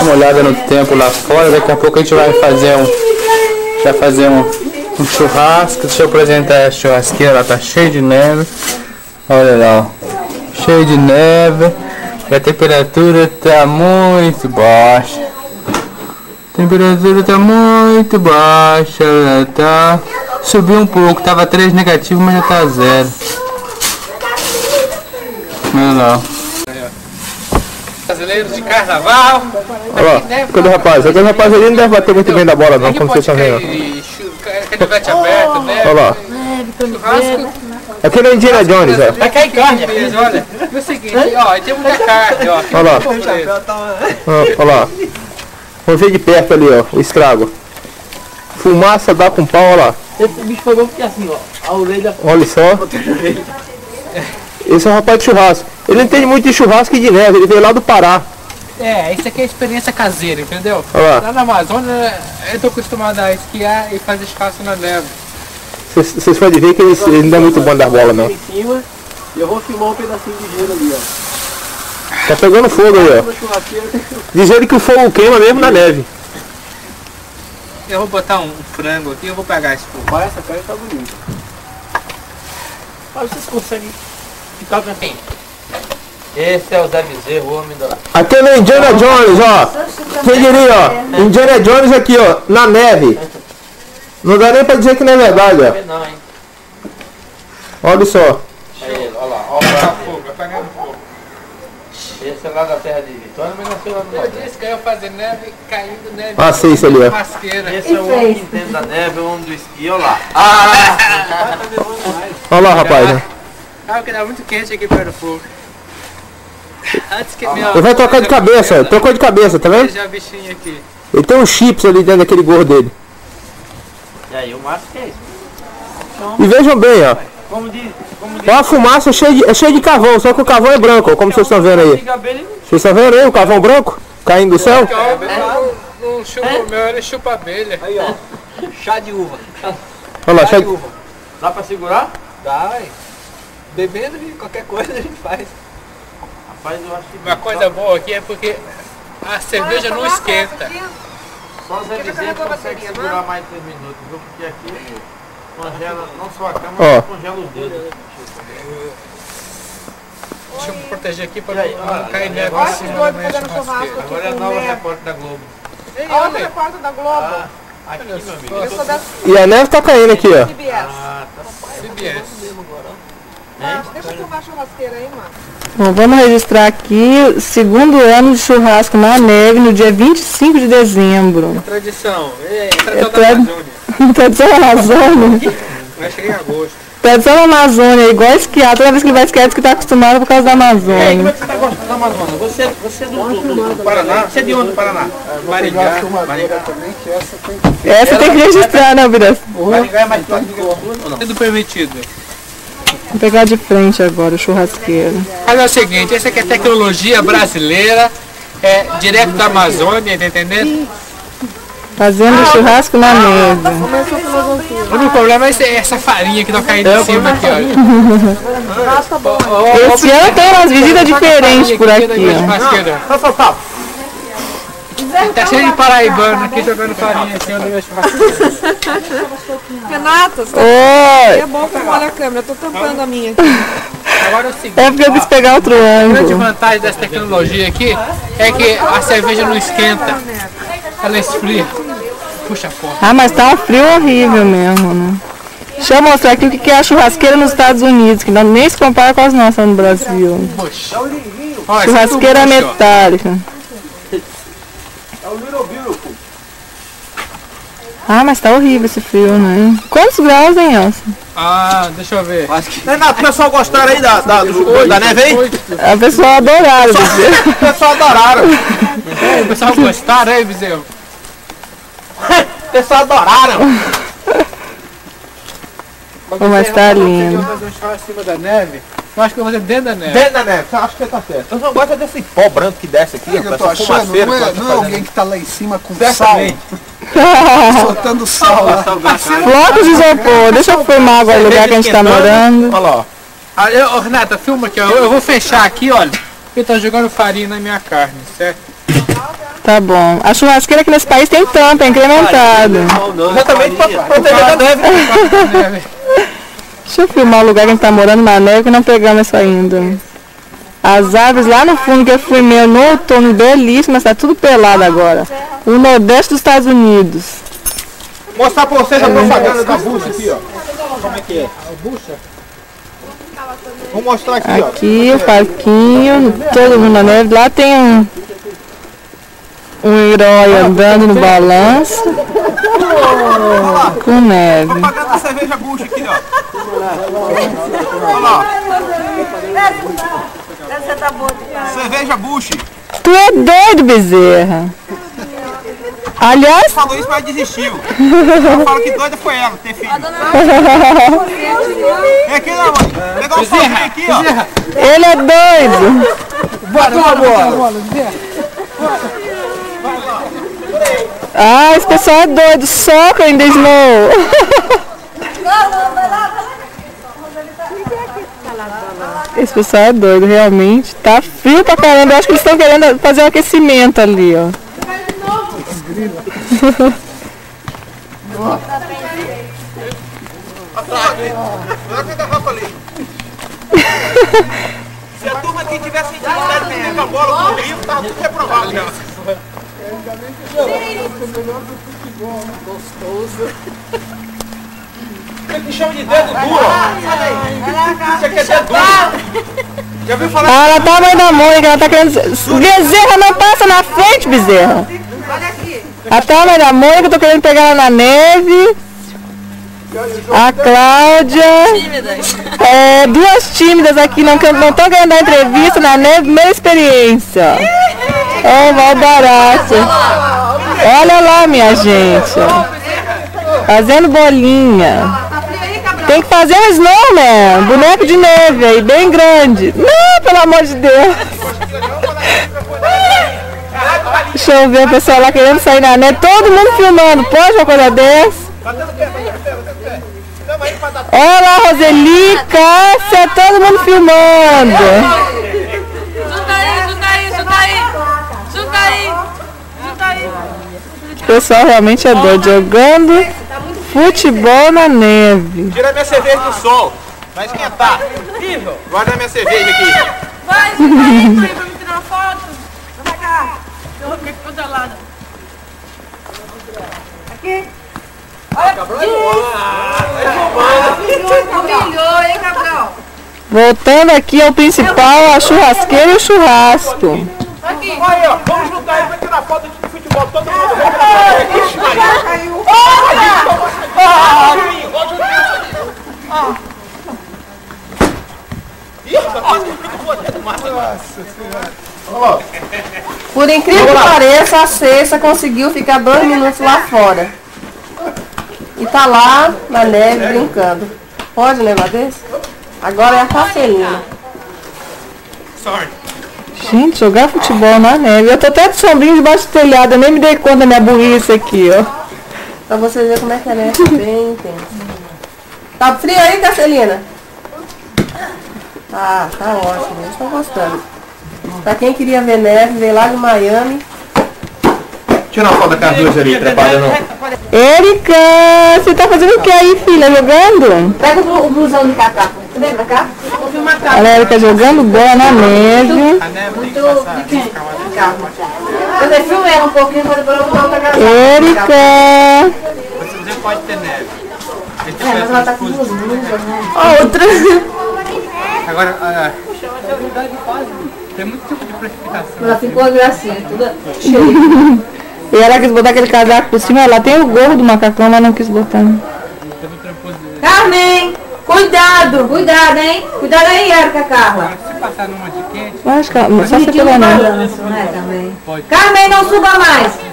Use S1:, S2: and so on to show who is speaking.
S1: Dá uma olhada no tempo lá fora, daqui a pouco a gente vai fazer um. Vai fazer um, um churrasco. Deixa eu apresentar a churrasqueira, ela tá cheia de neve. Olha lá, ó. Cheio de neve. E a temperatura tá muito baixa. A temperatura tá muito baixa, ela tá. Subiu um pouco, tava 3 negativo, mas já tá zero. Olha lá.
S2: Brasileiros de carnaval.
S3: Olha lá, cadê o rapaz? Aquele rapaz ali não deve bater muito bem da bola não, como vocês estão vendo.
S2: Canivete aberto, né?
S3: Olha lá.
S2: Churrasco.
S3: Aquele é Indiana Jones, ó.
S2: Vai cair carne. Olha, é o seguinte, ó, tem muita carne, ó.
S3: Olha lá. Ó, Olha lá. Vamos ver de perto ali, ó, o estrago. Fumaça dá com pau, olha lá.
S4: Esse bicho foi bom porque assim, ó, a orelha
S3: Olha só. Esse é o rapaz de churrasco. Ele entende muito de churrasco e de neve, ele veio lá do Pará.
S2: É, isso aqui é experiência caseira, entendeu?
S3: Lá.
S2: Na Amazônia, eu tô acostumado a esquiar e fazer escasso na neve.
S3: Vocês podem ver que ele, ele não é muito bom dar bola, não.
S4: em cima eu vou filmar um pedacinho de gelo ali, ó.
S3: Tá pegando fogo aí, ó.
S4: Tem que
S3: Diz ele que o fogo queima mesmo na neve.
S2: Eu vou botar um frango aqui, eu vou pegar esse fogo.
S4: Essa carne tá bonita. Mas vocês conseguem ficar com assim.
S5: Esse é o Zé Bezerro, o homem da...
S3: Aquele é Indiana Jones, ó. Quem diria, ó. Indiana Jones aqui, ó, na neve. Não dá nem pra dizer que não é verdade, ó.
S5: Não, hein?
S3: Olha só.
S5: Ele, olha lá. Olha
S2: Pegar
S5: lá.
S2: fogo, vai pegando fogo.
S5: Esse é lá da terra de Vitória, mas nasceu lá no
S2: Eu disse que eu ia fazer neve caindo neve.
S3: Ah, sei isso ali, ó.
S5: Esse é o homem que entende da neve, o homem do esqui, olha lá. Ah!
S3: Olha lá, rapaz. Né?
S2: Ah, porque tá muito quente aqui perto do fogo. Antes que minha...
S3: Ele vai trocar de cabeça, ó. Trocou de cabeça, tá vendo?
S2: Já o bichinho aqui.
S3: Ele tem uns chips ali dentro daquele gorro dele.
S5: E aí, o Márcio que é isso?
S3: E vejam bem, ó.
S5: Como diz, como diz,
S3: Ó a fumaça cheia de, é cheia de carvão, só que o carvão é branco, ó, como vocês estão vendo aí.
S5: não
S3: Vocês estão vendo aí o carvão branco? Caindo do céu?
S2: Que ó, não, não chupa o meu, ele chupa a abelha.
S4: Aí, ó. Chá de uva.
S3: Olha lá,
S4: Chá de uva.
S5: dá pra segurar?
S4: Dá, ué. Bebendo e qualquer coisa a gente faz.
S5: Rapaz, eu acho que
S2: Uma coisa boa aqui é porque a cerveja não esquenta.
S5: só Zé Bezerro consegue segurar mais de 3 minutos, viu? Porque aqui congela não só a cama,
S3: Ó.
S5: mas congela os dedos.
S2: Deixa eu me proteger aqui para
S5: aí,
S2: não
S5: olha,
S2: cair neve
S5: agora
S6: fazendo churrasco
S5: é a nova repórter da Globo.
S2: Ei,
S6: A outra
S2: olha,
S6: repórter da Globo.
S5: Ah, aqui, meu amigo.
S6: Eu sou da
S3: E a neve tá caindo aqui, ó.
S6: CBS.
S5: Ah, tá.
S2: CBS.
S6: Márcio, deixa eu filmar a churrasqueira aí, Márcio.
S7: Bom, vamos registrar aqui segundo ano de churrasco na neve no dia 25 de dezembro.
S2: Tradição. É,
S7: É
S2: tradição da
S7: tra-
S2: Amazônia.
S7: Tradição da Amazônia.
S2: Vai chegar em agosto.
S7: Tradição da Amazônia, igual esquiar. Toda vez que ele vai esquiar, diz que tá acostumado por causa da
S5: E aí, como é
S7: Amazônia.
S5: que você tá gostando da Amazônia? Você, você é do, do, do, do Paraná? Você é de onde do Paraná?
S2: Maringá. Maringá.
S7: Essa tem que registrar, né, Bira?
S5: Maringá é mais perto do que o Sul, ou não?
S2: Tudo permitido.
S7: Vou pegar de frente agora o churrasqueiro.
S2: Mas é o seguinte, essa aqui é tecnologia brasileira, é direto da Amazônia, tá entendendo?
S7: Fazendo churrasco na neve.
S2: O único problema é essa farinha que tá caindo em cima aqui, olha.
S7: Esse ano tem umas visitas diferentes por aqui, ó.
S2: Tá cheio de paraibano aqui jogando farinha em cima minha churrasqueira.
S6: Renata, você
S7: Oi!
S6: é bom que olha a câmera. Eu tô tampando a minha aqui.
S2: Agora é o seguinte,
S7: É porque eu quis pegar outro
S2: a grande
S7: ângulo.
S2: vantagem dessa tecnologia aqui é que a cerveja não esquenta, ela esfria. Puxa porra.
S7: Ah, mas tá um frio horrível mesmo, né? Deixa eu mostrar aqui o que que é a churrasqueira nos Estados Unidos, que não, nem se compara com as nossas no Brasil.
S2: Poxa.
S7: Churrasqueira metálica.
S4: É o Little Beautiful.
S7: Ah, mas tá horrível esse frio, né? Quantos graus, hein, Elsa?
S2: Ah, deixa eu ver.
S3: Renato, o pessoal gostaram aí da, da, do- da neve aí?
S2: Oito.
S7: A pessoa adoraram dizer.
S3: O pessoal adoraram.
S2: O pessoal gostaram aí, Bezerro?
S3: O pessoal adoraram.
S7: Pô, mas tá lindo.
S2: Fazer um churrasco em cima da neve. Eu acho que eu vou fazer dentro da neve.
S3: Dentro da neve, você acha que tá certo. Eu só gosto desse pó branco que desce aqui,
S8: Eu tô
S3: rapaz, essa
S8: achando, não é,
S3: tá
S8: não é alguém que tá lá em cima com sal,
S3: Certamente.
S8: soltando sal lá.
S7: Flocos de isopor. Deixa eu filmar agora o lugar que a gente tá morando.
S3: Olha lá, ó.
S2: Ah, eu, ô, Renata, filma aqui, ó. Eu, eu vou fechar aqui, olha. Porque tá jogando farinha na minha carne, certo?
S7: Tá Tá bom. A churrasqueira aqui nesse país tem tampa, é incrementado.
S3: Exatamente pra proteger da neve.
S7: Deixa eu filmar o lugar que a gente tá morando na neve que não pegamos isso ainda. As árvores lá no fundo que eu filmei no outono belíssimas, tá tudo pelado agora. O nordeste dos Estados Unidos.
S3: Mostrar pra vocês a propaganda da bucha aqui, ó. Como é que é? A bucha? Vou mostrar aqui, ó.
S7: Aqui o parquinho, todo mundo na neve. Lá tem um, um herói andando no balanço com neve.
S3: Propaganda da cerveja bucha aqui, ó. Olha lá. Cerveja bucha.
S7: Tu é doido, Bezerra. Aliás,
S3: Falou isso, mas desistiu. Ela fala que doida foi ela, ter filho. Vem aqui, não, mãe. Pegar um sozinho aqui, ó.
S7: ele é doido. Ah, esse pessoal é doido. Soca in the snow. Esse pessoal é doido, realmente. Tá frio pra caramba. Acho que eles estão querendo fazer um aquecimento ali, ó.
S3: A. Se a turma aqui tivesse jogar bola com o livro, tava tudo reprovado já. Gostoso. Ele chama de dedo duro, ó. Isso aqui é dedo duro. Já viu falar?
S7: Ah, ela tá da Mônica, ela tá querendo. Bezerra, não passa na frente, Bezerra. A tá a mãe da Mônica, eu tô querendo pegar ela na neve. A Cláudia. É, duas tímidas aqui, não estão querendo dar entrevista na neve, primeira experiência. É, mal barato. Olha lá, minha gente. Fazendo bolinha. Tem que fazer um snowman, boneco de neve aí, bem grande. Não, pelo amor de Deus. Deixa eu ver o pessoal lá querendo sair na neve. Todo mundo filmando. Pode uma coisa dessa? Olha lá, Roseli, Cássia, todo mundo filmando. O pessoal realmente é doido, jogando futebol na neve.
S3: Tira minha cerveja do sol. Vai esquentar. Guarda minha cerveja aqui.
S6: Vai, aí, junta aí pra me tirar uma foto. Vem pra cá. Eu vou ficar congelada. Aqui. Humilhou, hein, Cabral?
S7: Voltando aqui ao principal, a churrasqueira e o churrasco.
S6: Aqui.
S3: Olha, ó, vamos juntar aí pra tirar foto de futebol. Todo mundo vem pra
S6: Caiu.
S7: Por incrível que pareça, a Cessa conseguiu ficar dois minutos lá fora. E tá lá na neve brincando. Pode negócio desse? Agora é a Cacelina.
S3: Sorry.
S7: Gente, jogar futebol na neve. Eu tô até de sombrinho debaixo do telhado, eu nem me dei conta da minha burrice aqui, ó. Pra vocês verem como é que a neve é bem intensa. Tá frio aí, Cacelina? Ah, tá ótimo, eles estão gostando. Pra quem queria ver neve, veio lá de Miami.
S3: Tira uma foto daquelas duas ali, trabalhando.
S7: Erika, você tá fazendo o que aí, filha? Jogando?
S6: Pega o blusão de Cacá. Vem pra cá. Vou filmar a
S7: Erika jogando bola na neve.
S6: Muito de quem? Eu filmei ela um pouquinho, mas depois eu vou outra gravada.
S7: Erika!
S5: Você pode ter neve.
S6: É, mas ela tá com duas blusas, né?
S7: Outra!
S5: Agora, ah, tem muito tipo de precipitação.
S6: Ela ficou a gracinha, toda cheia.
S7: E ela quis botar aquele casaco por cima, lá tem o gorro do macacão, mas não quis botar.
S6: Carmen! Cuidado! Cuidado, hein? Cuidado aí, Erika Carla.
S5: Se passar numa de quente,
S7: Acho que só pela
S6: um
S7: neve.
S6: balanço, né, também? Carmen, não suba mais!